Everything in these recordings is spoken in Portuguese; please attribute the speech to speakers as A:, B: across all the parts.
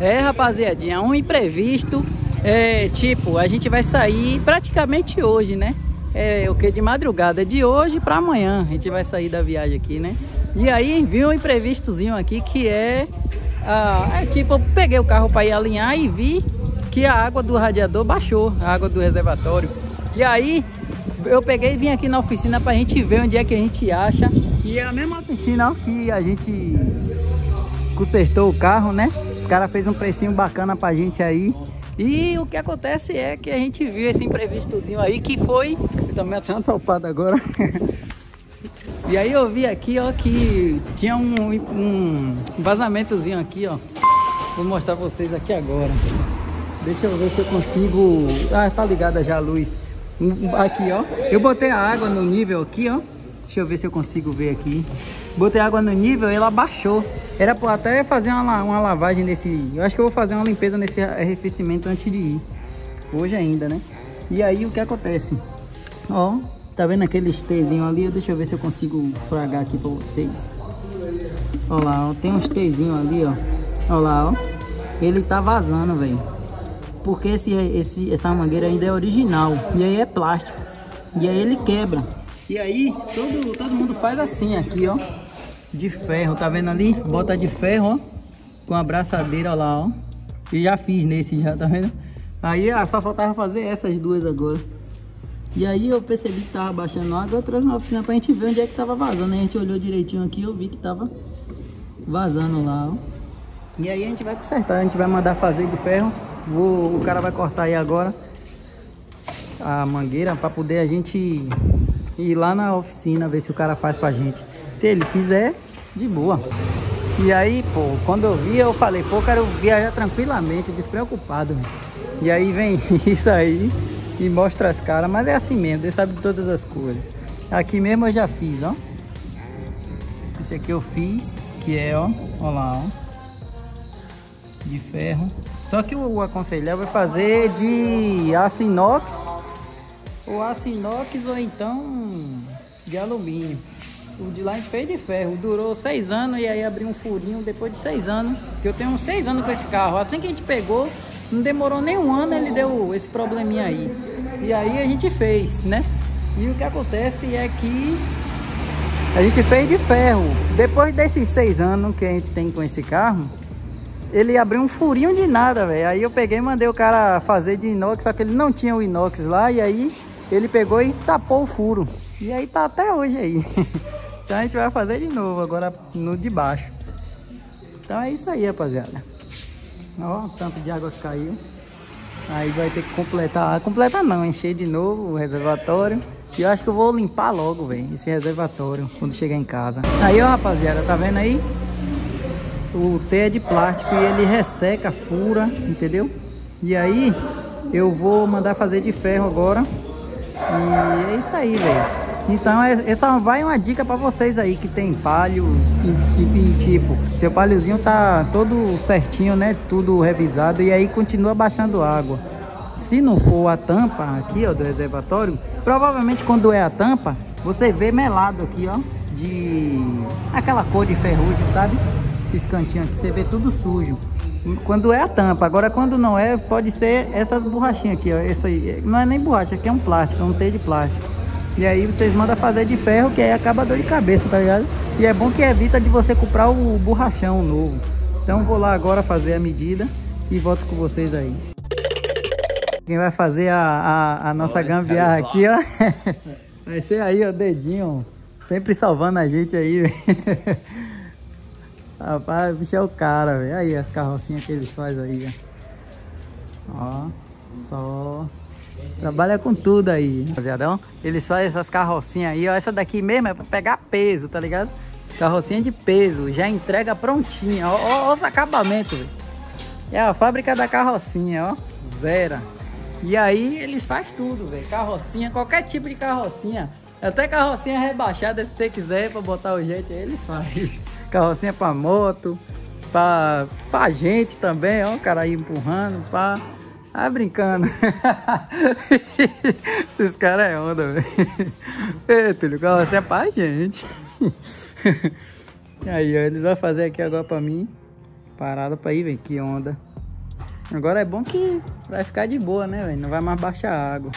A: É, rapaziadinha, um imprevisto. É, tipo, a gente vai sair praticamente hoje, né? É o que? De madrugada, de hoje para amanhã. A gente vai sair da viagem aqui, né? E aí viu um imprevistozinho aqui que é. Ah, é tipo, eu peguei o carro para ir alinhar e vi que a água do radiador baixou, a água do reservatório. E aí eu peguei e vim aqui na oficina pra gente ver onde é que a gente acha. E é a mesma oficina ó, que a gente consertou o carro, né? Os caras fez um precinho bacana pra gente aí. E o que acontece é que a gente viu esse imprevistozinho aí que foi... Eu também até topado agora. e aí eu vi aqui, ó, que tinha um, um vazamentozinho aqui, ó. Vou mostrar pra vocês aqui agora. Deixa eu ver se eu consigo... Ah, tá ligada já a luz. Aqui, ó. Eu botei a água no nível aqui, ó. Deixa eu ver se eu consigo ver aqui. Botei água no nível ela baixou. Era pra até fazer uma, uma lavagem nesse... Eu acho que eu vou fazer uma limpeza nesse arrefecimento antes de ir. Hoje ainda, né? E aí o que acontece? Ó, tá vendo aquele Tzinho ali? Deixa eu ver se eu consigo fragar aqui pra vocês. Ó lá, ó. Tem uns Tzinho ali, ó. Ó lá, ó. Ele tá vazando, velho porque esse, esse, essa mangueira ainda é original e aí é plástico e aí ele quebra e aí todo, todo mundo faz assim aqui ó de ferro tá vendo ali? Bota de ferro ó com a braçadeira ó lá ó. E já fiz nesse já tá vendo? Aí ah, só faltava fazer essas duas agora. E aí eu percebi que tava baixando água eu trouxe na oficina pra gente ver onde é que tava vazando. A gente olhou direitinho aqui eu vi que tava vazando lá ó. E aí a gente vai consertar a gente vai mandar fazer de ferro. Vou, o cara vai cortar aí agora a mangueira para poder a gente ir lá na oficina ver se o cara faz pra gente. Se ele fizer, de boa. E aí, pô, quando eu vi, eu falei, pô, quero viajar tranquilamente, despreocupado. E aí vem isso aí e mostra as caras, mas é assim mesmo, Deus sabe de todas as coisas. Aqui mesmo eu já fiz, ó. Esse aqui eu fiz, que é, ó, ó lá, ó de ferro. Só que o aconselhável é fazer de aço inox, ou aço inox ou então de alumínio. O de lá a gente fez de ferro, durou seis anos e aí abriu um furinho depois de seis anos. Que eu tenho seis anos com esse carro. Assim que a gente pegou, não demorou nem um ano, ele deu esse probleminha aí. E aí a gente fez, né? E o que acontece é que a gente fez de ferro. Depois desses seis anos que a gente tem com esse carro, ele abriu um furinho de nada, velho. Aí eu peguei e mandei o cara fazer de inox, só que ele não tinha o inox lá. E aí ele pegou e tapou o furo. E aí tá até hoje aí. então a gente vai fazer de novo, agora no de baixo. Então é isso aí, rapaziada. Ó, tanto de água que caiu. Aí vai ter que completar. Completar não, encher de novo o reservatório. E eu acho que eu vou limpar logo, velho, esse reservatório quando chegar em casa. Aí, ó, rapaziada, tá vendo aí? o T é de plástico e ele resseca, fura, entendeu? E aí eu vou mandar fazer de ferro agora. E é isso aí, velho. Então é, essa vai uma dica para vocês aí que tem palio e, tipo, seu palhozinho tá todo certinho, né? Tudo revisado e aí continua baixando água. Se não for a tampa aqui, ó, do reservatório, provavelmente quando é a tampa, você vê melado aqui, ó, de aquela cor de ferrugem, sabe? esses cantinhos aqui, você vê tudo sujo. Quando é a tampa, agora quando não é, pode ser essas borrachinhas aqui, ó. Essa não é nem borracha, aqui é um plástico, é um T de plástico. E aí vocês mandam fazer de ferro, que aí acaba dor de cabeça, tá ligado? E é bom que evita de você comprar o borrachão novo. Então vou lá agora fazer a medida e volto com vocês aí. Quem vai fazer a, a, a nossa gambiarra aqui, ó. Vai ser aí, ó, dedinho. Sempre salvando a gente aí, Rapaz, o bicho é o cara, velho. Aí as carrocinhas que eles fazem aí, ó. Ó, só. Trabalha com tudo aí, rapaziada. Eles fazem essas carrocinhas aí, ó. Essa daqui mesmo é pra pegar peso, tá ligado? Carrocinha de peso, já entrega prontinha. Ó, ó, ó os acabamentos, velho. É a fábrica da carrocinha, ó. Zero. E aí eles fazem tudo, velho. Carrocinha, qualquer tipo de carrocinha. Até carrocinha rebaixada, se você quiser, pra botar o jeito, eles fazem. Carrocinha pra moto, pra, pra gente também, ó, o cara aí empurrando, pá. Ah, brincando. Esses caras é onda, velho. Ei, Túlio, carrocinha pra gente. aí, ó, eles vão fazer aqui agora pra mim. Parada pra ir, velho. Que onda. Agora é bom que vai ficar de boa, né, velho? Não vai mais baixar água.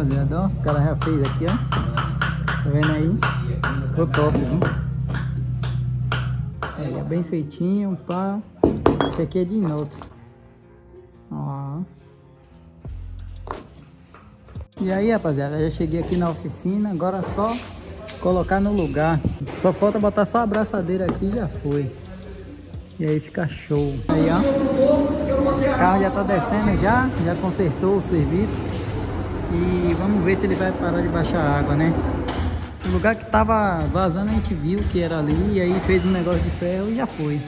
A: Rapaziada, ó, os caras já fez aqui, ó. Tá vendo aí? Ficou top, viu? Aí, é bem feitinho, pá. Esse aqui é de inox. Ó. E aí, rapaziada, já cheguei aqui na oficina, agora é só colocar no lugar. Só falta botar só a abraçadeira aqui e já foi. E aí fica show. Aí, ó. O carro já tá descendo já, já consertou o serviço. E vamos ver se ele vai parar de baixar a água, né? O lugar que tava vazando a gente viu que era ali e aí fez um negócio de ferro e já foi.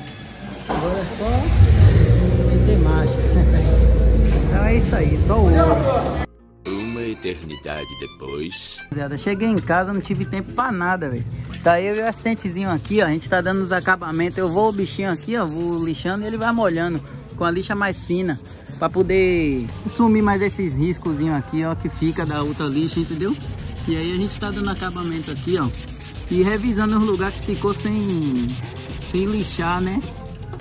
A: Agora é só meter marcha. então é isso aí, só o ouro.
B: Uma eternidade depois.
A: Rapaziada, cheguei em casa, não tive tempo pra nada, velho. Tá eu e o assistentezinho aqui, ó. A gente tá dando os acabamentos. Eu vou o bichinho aqui, ó. Vou lixando e ele vai molhando com a lixa mais fina. Pra poder sumir mais esses riscozinhos aqui, ó. Que fica da outra lixa, entendeu? E aí a gente tá dando acabamento aqui, ó. E revisando os lugares que ficou sem, sem lixar, né?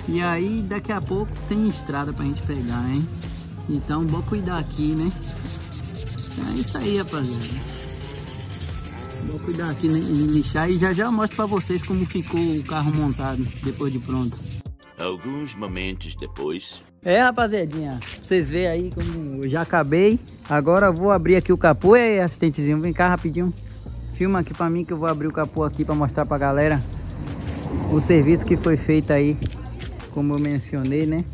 A: E aí daqui a pouco tem estrada pra gente pegar, hein? Então, bom cuidar aqui, né? É isso aí, rapaziada. Vou cuidar aqui né, lixar e já já eu mostro pra vocês como ficou o carro montado depois de pronto.
B: Alguns momentos depois.
A: É, rapaziadinha, pra vocês verem aí como eu já acabei. Agora eu vou abrir aqui o capô. E assistentezinho, vem cá rapidinho. Filma aqui pra mim que eu vou abrir o capô aqui pra mostrar pra galera o serviço que foi feito aí, como eu mencionei, né?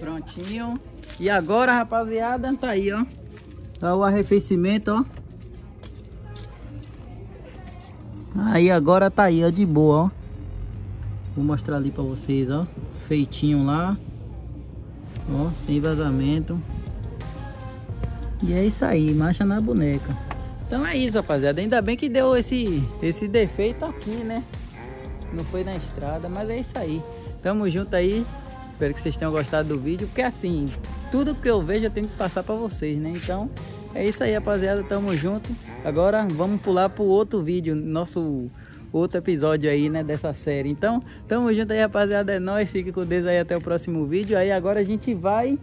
A: Prontinho. E agora, rapaziada, tá aí, ó. Tá o arrefecimento, ó. Aí agora tá aí, ó, de boa, ó. Vou mostrar ali pra vocês, ó. Feitinho lá. Ó, sem vazamento. E é isso aí, marcha na boneca. Então é isso, rapaziada. Ainda bem que deu esse, esse defeito aqui, né? Não foi na estrada, mas é isso aí. Tamo junto aí. Espero que vocês tenham gostado do vídeo, porque assim, tudo que eu vejo eu tenho que passar pra vocês, né? Então, é isso aí, rapaziada. Tamo junto. Agora vamos pular pro outro vídeo, nosso outro episódio aí, né, dessa série. Então, tamo junto aí, rapaziada. É nóis. Fique com Deus aí até o próximo vídeo. Aí agora a gente vai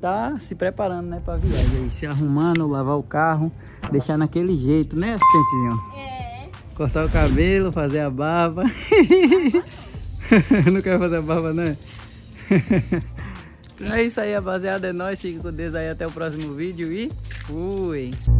A: tá se preparando, né, pra viagem aí. Se arrumando, lavar o carro, deixar naquele jeito, né, assistentezinho?
C: É.
A: Cortar o cabelo, fazer a barba. Não quero fazer a barba, né? É isso aí, rapaziada. É nóis. Fica com Deus aí até o próximo vídeo e fui.